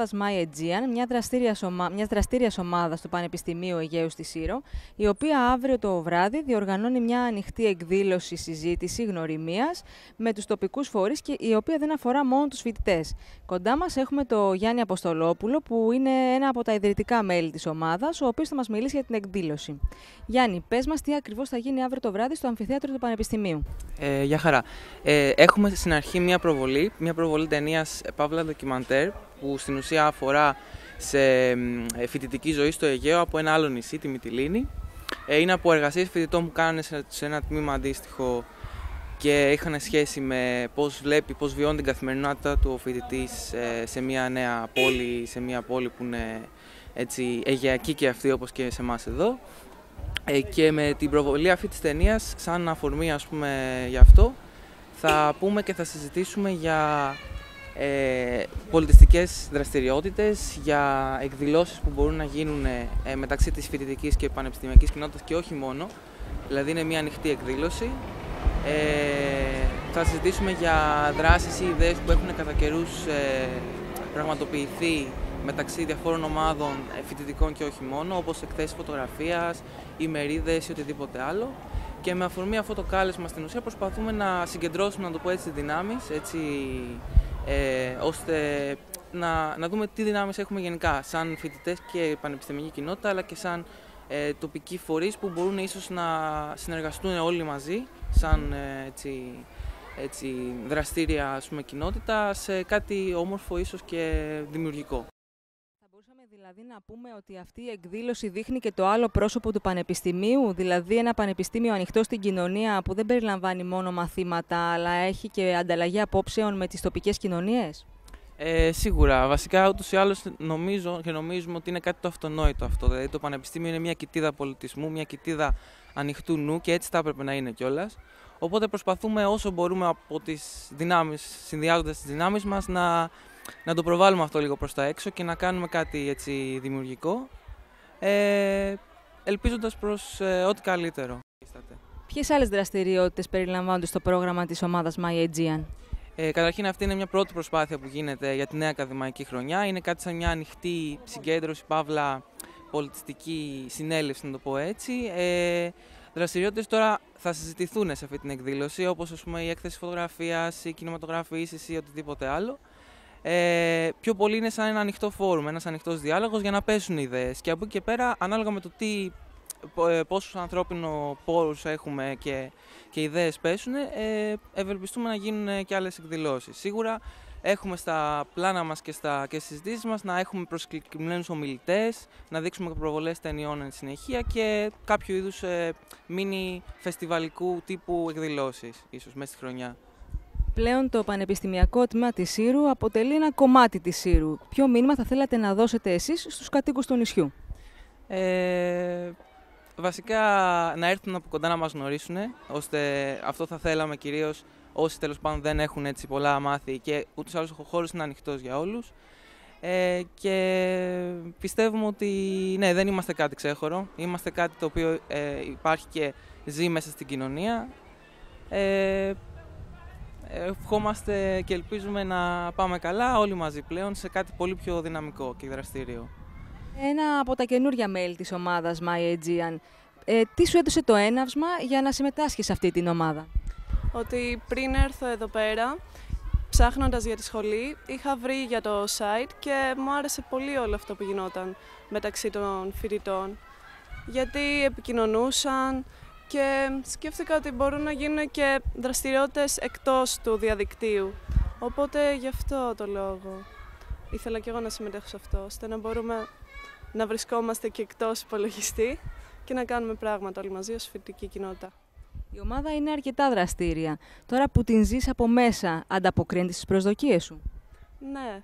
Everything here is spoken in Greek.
ομάδας My Aegean, μια δραστήριας ομα... μιας δραστήριας ομάδας του Πανεπιστημίου Αιγαίου στη Σύρο, η οποία αύριο το βράδυ διοργανώνει μια ανοιχτή εκδήλωση, συζήτηση, γνωριμίας με τους τοπικούς φορείς και η οποία δεν αφορά μόνο τους φοιτητές. Κοντά μας έχουμε το Γιάννη Αποστολόπουλο, που είναι ένα από τα ιδρυτικά μέλη της ομάδας, ο οποίος θα μας μιλήσει για την εκδήλωση. Γιάννη, πες μας τι ακριβώς θα γίνει αύριο το βράδυ στο αμφιθέατρο του Πανεπιστημίου. Ε, για χαρά. Ε, έχουμε στην αρχή μια προβολή, μια προβολή ταινίας Παύλα Ντοκιμαντέρ, που στην ουσία αφορά σε ε, φοιτητική ζωή στο Αιγαίο από ένα άλλο νησί, τη Μυτιλίνη. Ε, είναι από εργασίες φοιτητών που κάνανε σε ένα τμήμα αντίστοιχο και είχαν σχέση με πώς βλέπει, πώς βιώνει την καθημερινότητα του ο φοιτητής ε, σε μια νέα πόλη, σε μια πόλη που είναι έτσι αιγαιακή και αυτή όπως και σε εμάς εδώ. Ε, και με την προβολή αυτή της ταινίας, σαν αφορμή ας πούμε γι' αυτό, θα πούμε και θα συζητήσουμε για ε, πολιτιστικές δραστηριότητες, για εκδηλώσεις που μπορούν να γίνουν ε, μεταξύ της φοιτητικής και πανεπιστημιακής κοινότητας και όχι μόνο. Δηλαδή είναι μια ανοιχτή εκδήλωση. Ε, θα συζητήσουμε για δράσεις ή ιδέες που έχουν κατά καιρούς ε, πραγματοποιηθεί μεταξύ διαφόρων ομάδων ε, φοιτητικών και όχι μόνο, όπως εκθέσεις φωτογραφίας, ημερίδες ή οτιδήποτε άλλο. Και με αφορμή αυτό το κάλεσμα στην ουσία προσπαθούμε να συγκεντρώσουμε, να το πω έτσι, δυνάμεις, έτσι, ε, ώστε να, να δούμε τι δυνάμεις έχουμε γενικά, σαν φοιτητές και πανεπιστημιακή κοινότητα, αλλά και σαν ε, τοπικοί φορείς που μπορούν ίσως να συνεργαστούν όλοι μαζί, σαν ε, έτσι, έτσι, δραστήρια ας πούμε, κοινότητα, σε κάτι όμορφο ίσως και δημιουργικό δηλαδή να πούμε ότι αυτή η εκδήλωση δείχνει και το άλλο πρόσωπο του πανεπιστημίου, δηλαδή ένα πανεπιστήμιο ανοιχτό στην κοινωνία που δεν περιλαμβάνει μόνο μαθήματα, αλλά έχει και ανταλλαγή απόψεων με τις τοπικές κοινωνίες; Ε, σίγουρα. Βασικά, ούτως ή άλλως νομίζω και νομίζουμε ότι είναι κάτι το αυτονόητο αυτό. Δηλαδή, το Πανεπιστήμιο είναι μια κοιτίδα πολιτισμού, μια κοιτίδα ανοιχτού νου και έτσι θα έπρεπε να είναι κιόλας. Οπότε προσπαθούμε όσο μπορούμε από τις δυνάμεις, συνδυάζοντας τις δυνάμεις μας, να να το προβάλλουμε αυτό λίγο προς τα έξω και να κάνουμε κάτι έτσι δημιουργικό, ε, ελπίζοντας προς ε, ό,τι καλύτερο. Ποιες άλλες δραστηριότητες περιλαμβάνονται στο πρόγραμμα της ομάδας My Aegean? Ε, καταρχήν αυτή είναι μια πρώτη προσπάθεια που γίνεται για τη νέα ακαδημαϊκή χρονιά. Είναι κάτι σαν μια ανοιχτή συγκέντρωση, παύλα, πολιτιστική συνέλευση, να το πω έτσι. Ε, δραστηριότητες τώρα θα συζητηθούν σε αυτή την εκδήλωση, όπως ας πούμε η έκθεση φωτογραφίας, η κινηματογραφήσεις ή οτιδήποτε άλλο ε, πιο πολύ είναι σαν ένα ανοιχτό φόρουμ, ένας ανοιχτός διάλογος για να πέσουν ιδέες. Και από εκεί και πέρα, ανάλογα με το τι, ε, πόσους ανθρώπινο πόρους έχουμε και, και ιδέες πέσουν, ε, ευελπιστούμε να γίνουν και άλλες εκδηλώσεις. Σίγουρα έχουμε στα πλάνα μας και, στα, και στις συζητήσεις μας να έχουμε προσκεκλημένους ομιλητές, να δείξουμε προβολές ταινιών εν συνεχεία και κάποιο είδους ε, μίνι φεστιβαλικού τύπου εκδηλώσεις, ίσως μέσα στη χρονιά. Πλέον το Πανεπιστημιακό Τμήμα της Σύρου αποτελεί ένα κομμάτι της Σύρου. Ποιο μήνυμα θα θέλατε να δώσετε εσείς στους κατοίκους του νησιού; Ε, βασικά να έρθουν από κοντά να μας γνωρίσουν, ώστε αυτό θα θέλαμε κυρίως όσοι τέλος πάντων δεν έχουν έτσι πολλά μάθη και ούτως άλλως ο χώρος είναι ανοιχτός για όλους. Ε, και πιστεύουμε ότι ναι, δεν είμαστε κάτι ξέχωρο, είμαστε κάτι το οποίο ε, υπάρχει και ζει μέσα στην κοινωνία. Ε, ευχόμαστε και ελπίζουμε να πάμε καλά όλοι μαζί πλέον σε κάτι πολύ πιο δυναμικό και δραστήριο. Ένα από τα καινούργια μέλη της ομάδας My Aegean. Ε, τι σου έδωσε το έναυσμα για να συμμετάσχεις σε αυτή την ομάδα; Ότι πριν έρθω εδώ πέρα, ψάχνοντας για τη σχολή, είχα βρει για το site και μου άρεσε πολύ όλο αυτό που γινόταν μεταξύ των φοιτητών. Γιατί επικοινωνούσαν, και σκέφτηκα ότι μπορούν να γίνουν και δραστηριότητες εκτός του διαδικτύου. Οπότε γι' αυτό το λόγο ήθελα και εγώ να συμμετέχω σε αυτό, ώστε να μπορούμε να βρισκόμαστε και εκτός υπολογιστή και να κάνουμε πράγματα όλοι μαζί ως φοιτητική κοινότητα. Η ομάδα είναι αρκετά δραστήρια. Τώρα που την ζεις από μέσα, ανταποκρίνεται στις προσδοκίες σου; Ναι,